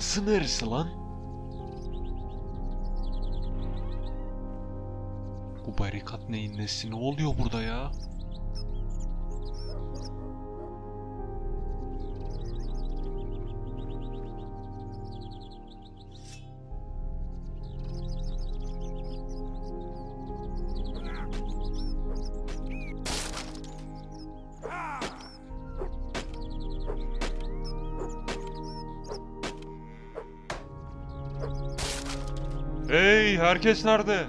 Burası neresi lan? Bu barikat neyin nesi? Ne oluyor burada ya? Hey, herkes nerede?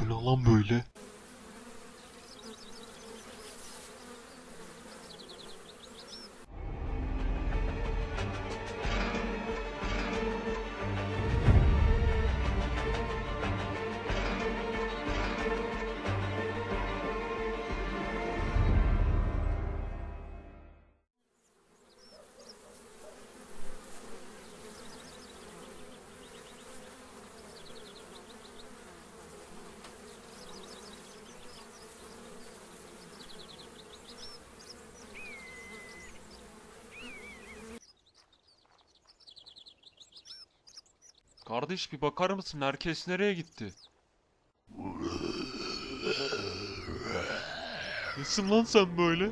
Bu ne lan böyle? Kardeş bir bakar mısın? Herkes nereye gitti? Nesin lan sen böyle?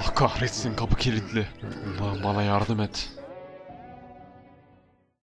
Allah kahretsin kapı kilitli. Allah'ım bana yardım et.